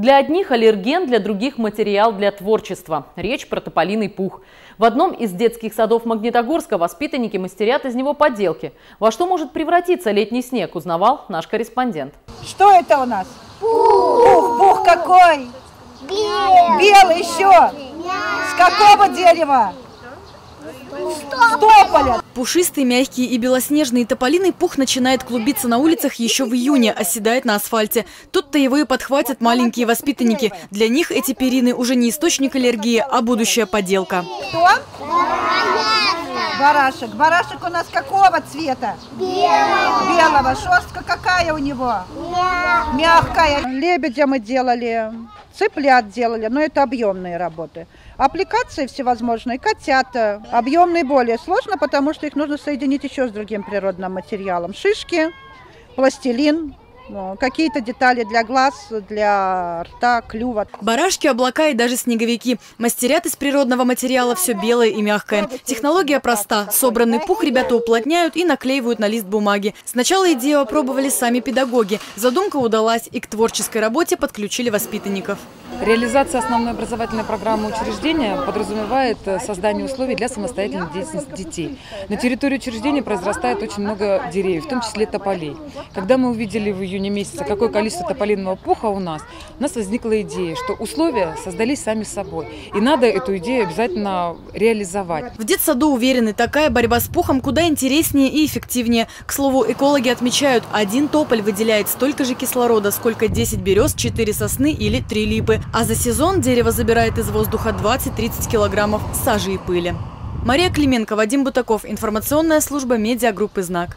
Для одних аллерген, для других материал для творчества. Речь про тополиный пух. В одном из детских садов Магнитогорска воспитанники мастерят из него поделки. Во что может превратиться летний снег, узнавал наш корреспондент. Что это у нас? Пух. Пух, пух какой? Белый. Белый еще. С какого дерева? Стополя. Пушистый, мягкий и белоснежный тополиный пух начинает клубиться на улицах еще в июне, оседает на асфальте. Тут-то его и подхватят маленькие воспитанники. Для них эти перины уже не источник аллергии, а будущая поделка. Кто? Барашек. Барашек у нас какого цвета? Белого. Белого. Шерстка какая у него? Мягкая. Лебедя мы делали, цыплят делали, но это объемные работы. Аппликации всевозможные, котята. Объемные более сложно, потому что их нужно соединить еще с другим природным материалом. Шишки, пластилин, какие-то детали для глаз, для рта, клюва. Барашки, облака и даже снеговики. Мастерят из природного материала все белое и мягкое. Технология проста. Собранный пух ребята уплотняют и наклеивают на лист бумаги. Сначала идею опробовали сами педагоги. Задумка удалась и к творческой работе подключили воспитанников. Реализация основной образовательной программы учреждения подразумевает э, создание условий для самостоятельной деятельности детей. На территории учреждения произрастает очень много деревьев, в том числе тополей. Когда мы увидели в июне месяце, какое количество тополиного пуха у нас, у нас возникла идея, что условия создались сами собой. И надо эту идею обязательно реализовать. В детсаду уверены, такая борьба с пухом куда интереснее и эффективнее. К слову, экологи отмечают, один тополь выделяет столько же кислорода, сколько 10 берез, 4 сосны или 3 липы. А за сезон дерево забирает из воздуха 20-30 килограммов сажи и пыли. Мария Клименко, Вадим Бутаков. Информационная служба медиагруппы «Знак».